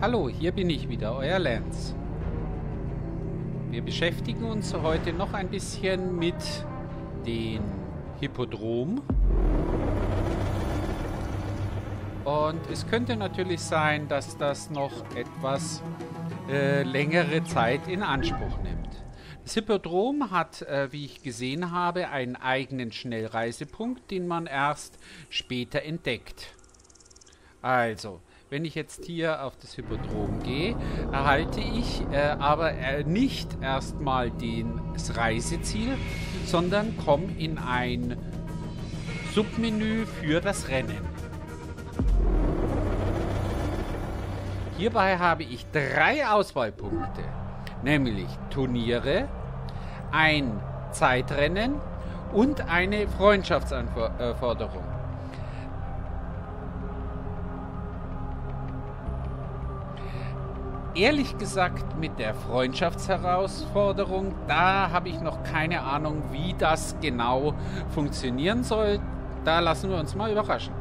Hallo, hier bin ich wieder, euer Lance. Wir beschäftigen uns heute noch ein bisschen mit dem Hippodrom. Und es könnte natürlich sein, dass das noch etwas äh, längere Zeit in Anspruch nimmt. Das Hippodrom hat, äh, wie ich gesehen habe, einen eigenen Schnellreisepunkt, den man erst später entdeckt. Also, wenn ich jetzt hier auf das Hippodrom gehe, erhalte ich äh, aber äh, nicht erstmal das Reiseziel, sondern komme in ein Submenü für das Rennen. Hierbei habe ich drei Auswahlpunkte, nämlich Turniere, ein Zeitrennen und eine Freundschaftsanforderung. Ehrlich gesagt mit der Freundschaftsherausforderung, da habe ich noch keine Ahnung, wie das genau funktionieren soll. Da lassen wir uns mal überraschen.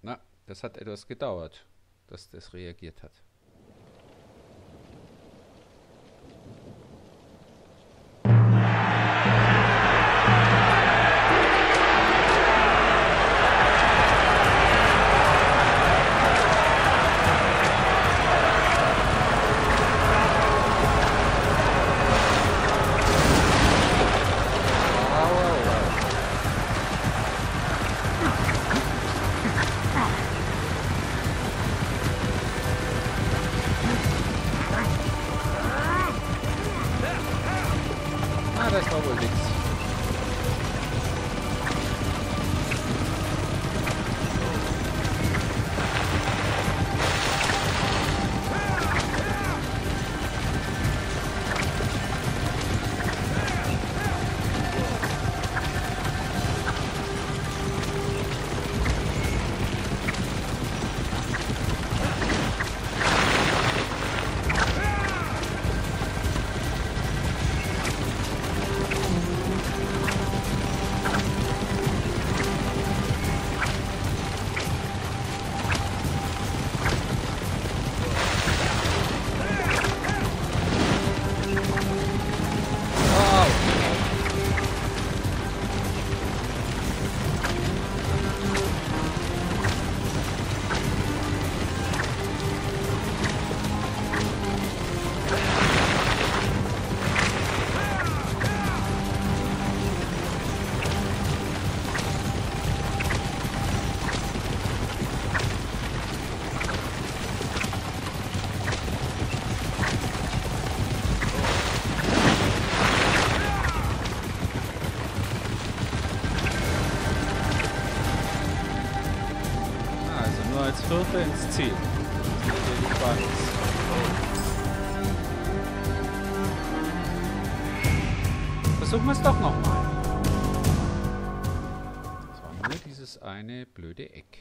Na, das hat etwas gedauert, dass das reagiert hat. Ins Ziel. Versuchen wir es doch nochmal. Das war nur dieses eine blöde Eck.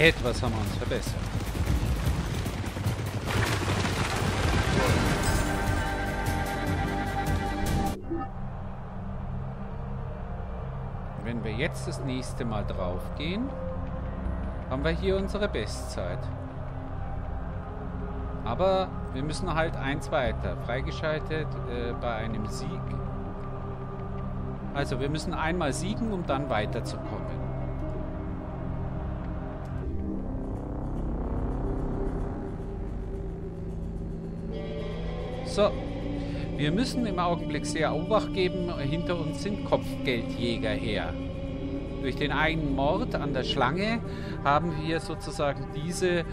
Etwas haben wir uns verbessert. Wenn wir jetzt das nächste Mal drauf gehen, haben wir hier unsere Bestzeit. Aber wir müssen halt eins weiter. Freigeschaltet äh, bei einem Sieg. Also wir müssen einmal siegen, um dann weiterzukommen. So. Wir müssen im Augenblick sehr Obacht geben. Hinter uns sind Kopfgeldjäger her. Durch den einen Mord an der Schlange haben wir sozusagen diese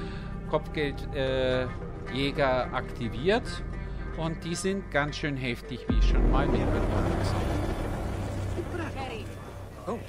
Kopfgeldjäger äh, aktiviert. Und die sind ganz schön heftig, wie ich schon mal mitbekommen habe. Oh,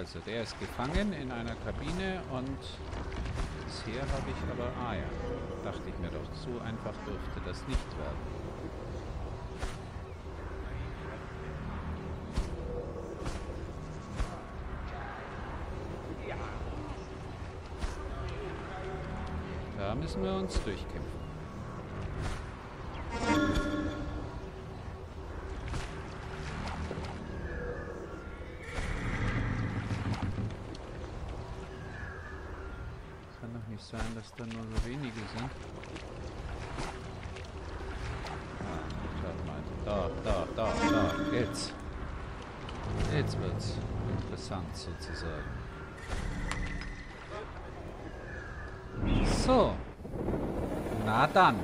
Also, der ist gefangen in einer Kabine und bisher habe ich aber... Ah ja, dachte ich mir doch, so einfach dürfte das nicht werden. Da müssen wir uns durchkämpfen. so. Na dann.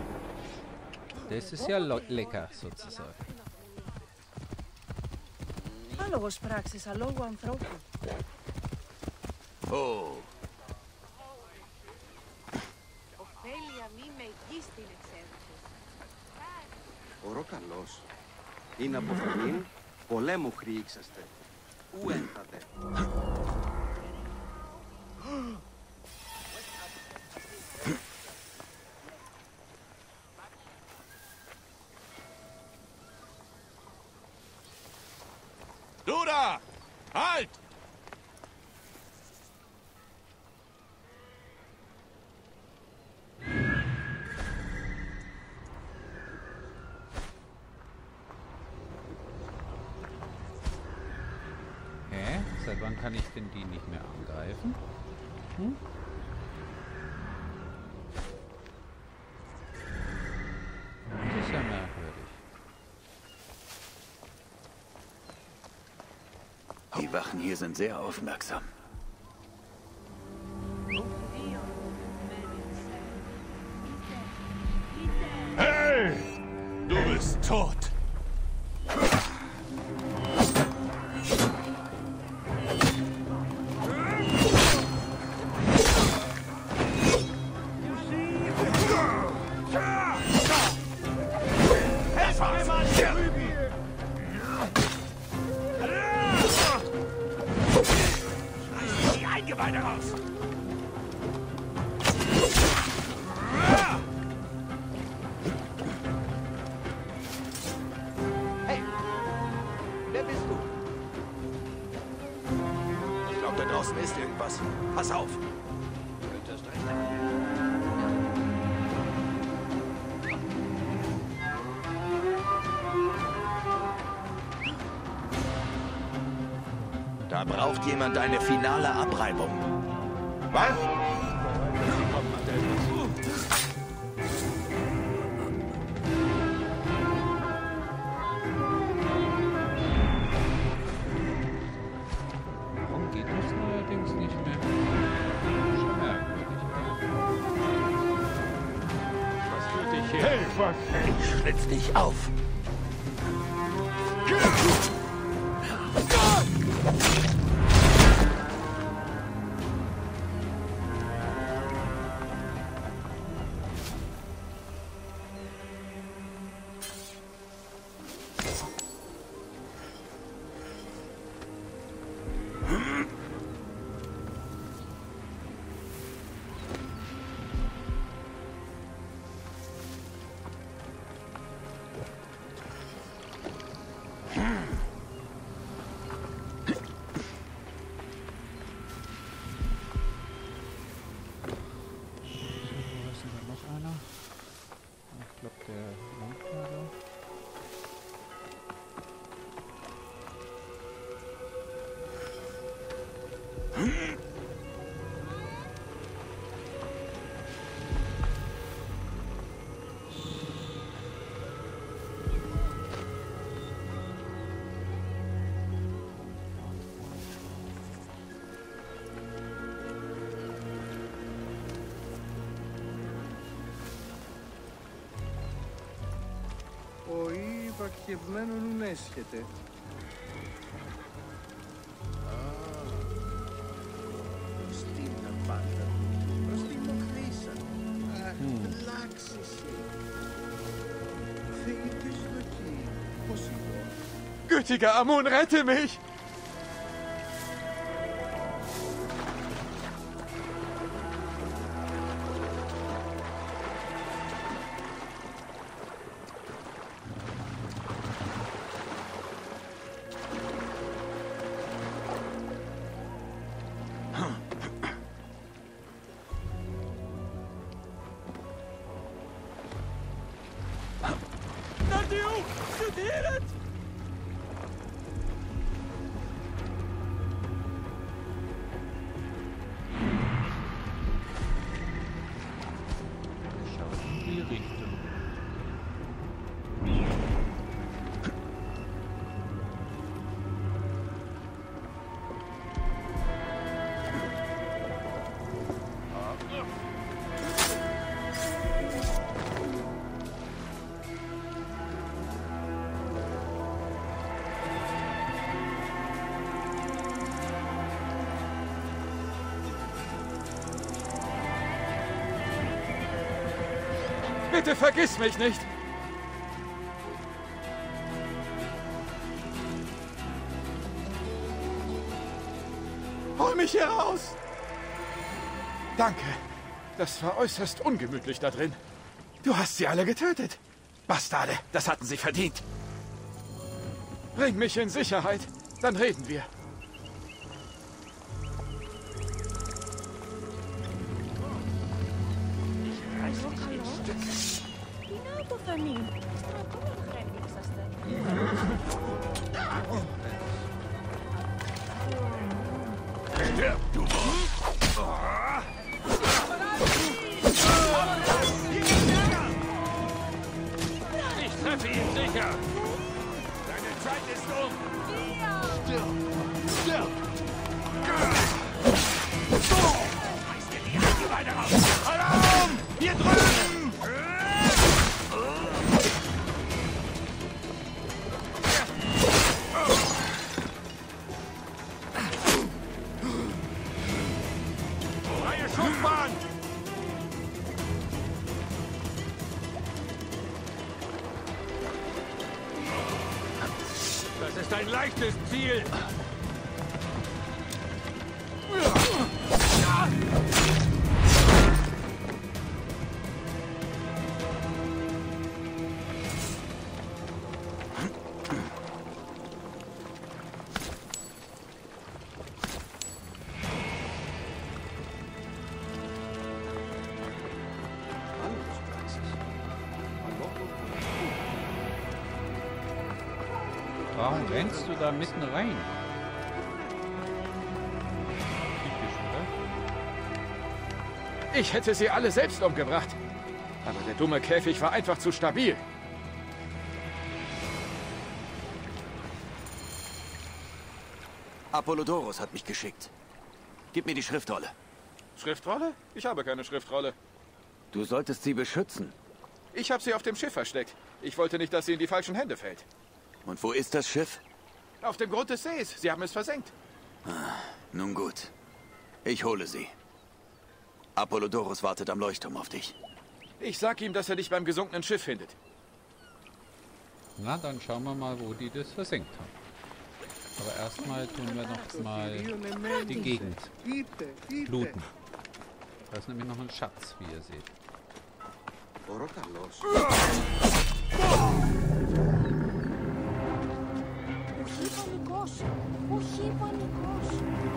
Das ist ja lecker, sozusagen. Άλογος πράξης αλόγου ανθρώπου. Ω. Οφέλεια μη με εκεί στην εξέλιξη. Ωρό καλός. Είναι από φωνήν, πολέμου χρήξαστε. Ου έντατε. Wann kann ich denn die nicht mehr angreifen? Hm? Die Wachen hier sind sehr aufmerksam. Eingeweide raus! Hey, wer bist du? Ich glaube, da draußen ist irgendwas. Pass auf! Braucht jemand eine finale Abreibung. Was? Warum geht das neuerdings nicht mehr? Schon merkwürdig. Was führt dich her? Helfer! Ich schlitz dich auf. ή βακχευμένον έσχεται. Στην τα πάντα. Προς την μοχθήσα. Αλλάξει εσύ. Θεήτης δοκί. Ποσειδών. Gütiger Amun, rette mich! Bitte vergiss mich nicht! Hol mich hier raus! Danke. Das war äußerst ungemütlich da drin. Du hast sie alle getötet. Bastarde, das hatten sie verdient. Bring mich in Sicherheit, dann reden wir. Treffe ihn sicher. Deine Zeit ist um. Reiß dir die Hand Beine raus. Alarm! Hier drüben! Warum rennst du da mitten rein? Typisch, oder? Ich hätte sie alle selbst umgebracht. Aber der dumme Käfig war einfach zu stabil. Apollodorus hat mich geschickt. Gib mir die Schriftrolle. Schriftrolle? Ich habe keine Schriftrolle. Du solltest sie beschützen. Ich habe sie auf dem Schiff versteckt. Ich wollte nicht, dass sie in die falschen Hände fällt. Und wo ist das Schiff? Auf dem Grund des Sees. Sie haben es versenkt. Ah, nun gut. Ich hole sie. Apollodorus wartet am Leuchtturm auf dich. Ich sag ihm, dass er dich beim gesunkenen Schiff findet. Na, dann schauen wir mal, wo die das versenkt haben. Aber erstmal tun wir noch mal die Gegend looten. Da ist nämlich noch ein Schatz, wie ihr seht. Oh, Carlos. Ah! Πανικός. Ουχή πανικός.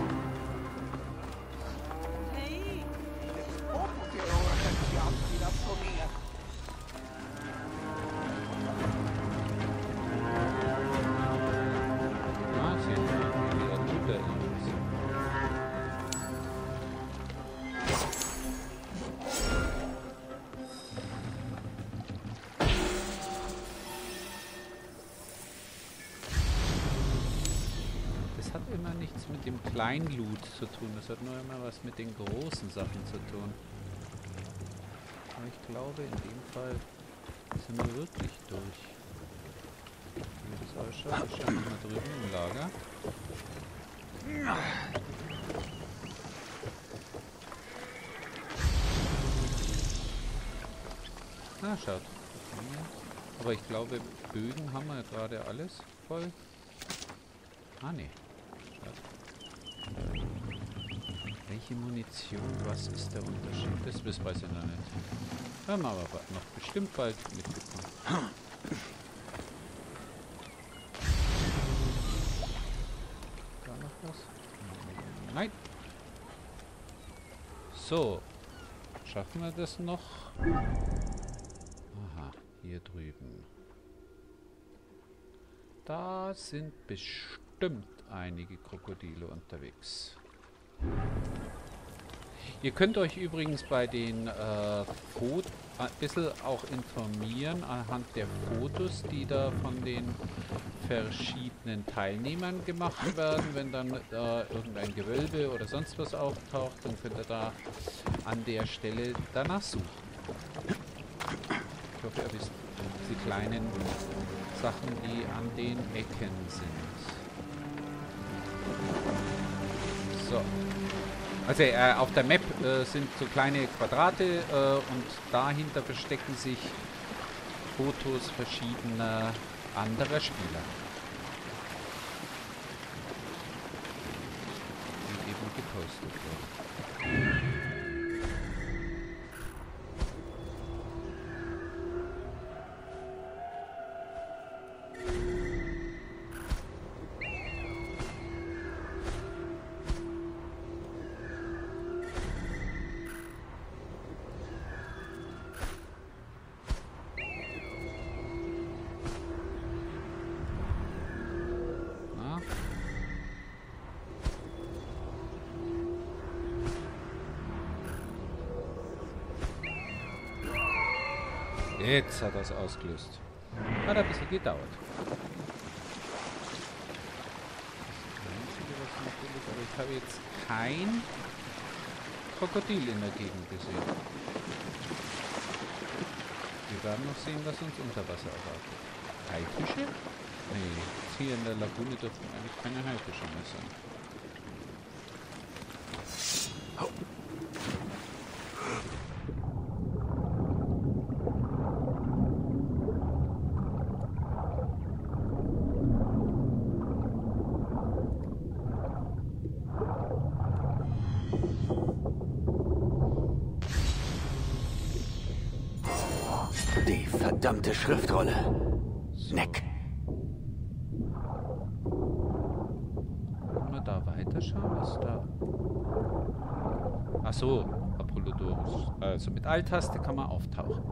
Immer nichts mit dem kleinen Loot zu tun, das hat nur immer was mit den großen Sachen zu tun. Aber ich glaube, in dem Fall sind wir wirklich durch. Das ausschaut, ist schon mal drüben im Lager. Na, schaut. Aber ich glaube, Bögen haben wir gerade alles voll. Ah, ne. Schaut. Welche Munition? Was ist der Unterschied? Das wissen ich noch nicht. Haben wir aber noch bestimmt bald mitbekommen. Da noch was? Nein. So. Schaffen wir das noch? Aha, hier drüben. Da sind bestimmt einige Krokodile unterwegs. Ihr könnt euch übrigens bei den äh, Fotos ein bisschen auch informieren anhand der Fotos, die da von den verschiedenen Teilnehmern gemacht werden. Wenn dann äh, irgendein Gewölbe oder sonst was auftaucht, dann könnt ihr da an der Stelle danach suchen. Ich hoffe, ihr wisst die kleinen Sachen, die an den Ecken sind. So. Also äh, auf der Map äh, sind so kleine Quadrate äh, und dahinter verstecken sich Fotos verschiedener anderer Spieler. Jetzt hat es ausgelöst. Hat ein bisschen gedauert. Das aber ich habe jetzt kein Krokodil in der Gegend gesehen. Wir werden noch sehen, was uns unter Wasser erwartet. Haifische? Nee, jetzt hier in der Lagune dürften eigentlich keine Haifische mehr sein. da weiterschauen? Was da? Ach so, Apollodorus. Also mit Alt-Taste kann man auftauchen.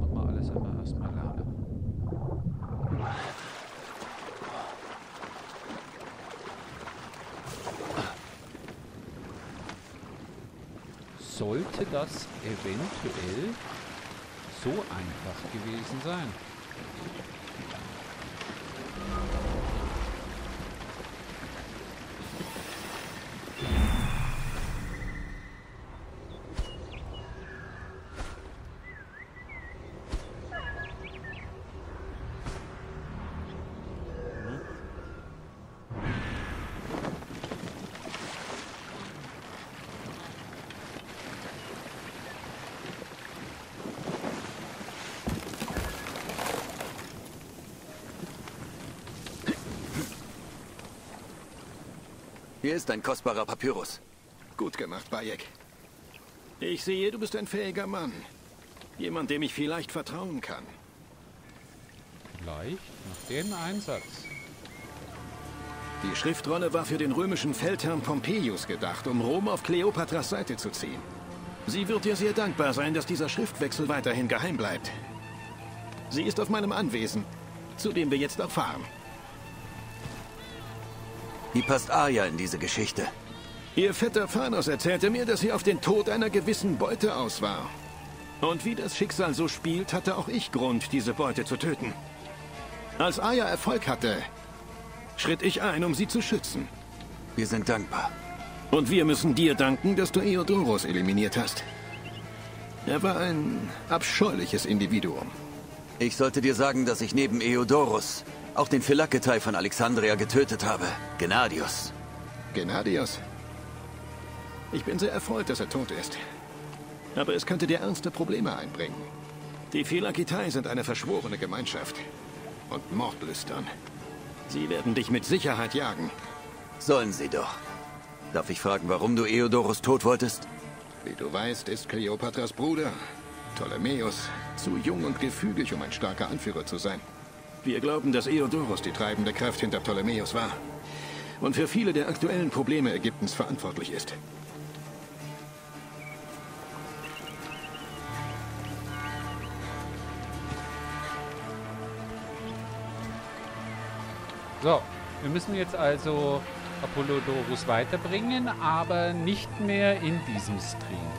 Machen wir alles einmal erstmal lernen. Sollte das eventuell so einfach gewesen sein? Hier ist ein kostbarer Papyrus. Gut gemacht, Bayek. Ich sehe, du bist ein fähiger Mann. Jemand, dem ich vielleicht vertrauen kann. Vielleicht nach dem Einsatz. Die Schriftrolle war für den römischen Feldherrn Pompeius gedacht, um Rom auf Kleopatras Seite zu ziehen. Sie wird dir sehr dankbar sein, dass dieser Schriftwechsel weiterhin geheim bleibt. Sie ist auf meinem Anwesen, zu dem wir jetzt auch fahren. Wie passt Arya in diese Geschichte? Ihr Vetter Phanos erzählte mir, dass sie auf den Tod einer gewissen Beute aus war. Und wie das Schicksal so spielt, hatte auch ich Grund, diese Beute zu töten. Als Arya Erfolg hatte, schritt ich ein, um sie zu schützen. Wir sind dankbar. Und wir müssen dir danken, dass du Eodoros eliminiert hast. Er war ein abscheuliches Individuum. Ich sollte dir sagen, dass ich neben Eodorus auch den Philaketei von Alexandria getötet habe. Gennadius. Gennadios. Ich bin sehr erfreut, dass er tot ist. Aber es könnte dir ernste Probleme einbringen. Die Philaketei sind eine verschworene Gemeinschaft. Und Mordlüstern. Sie werden dich mit Sicherheit jagen. Sollen sie doch. Darf ich fragen, warum du Eodorus tot wolltest? Wie du weißt, ist Kleopatras Bruder, Ptolemäus, zu jung und gefügig, um ein starker Anführer zu sein. Wir glauben, dass Eodorus die treibende Kraft hinter Ptolemäus war und für viele der aktuellen Probleme Ägyptens verantwortlich ist. So, wir müssen jetzt also Apollodorus weiterbringen, aber nicht mehr in diesem Stream.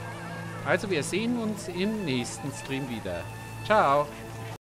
Also wir sehen uns im nächsten Stream wieder. Ciao!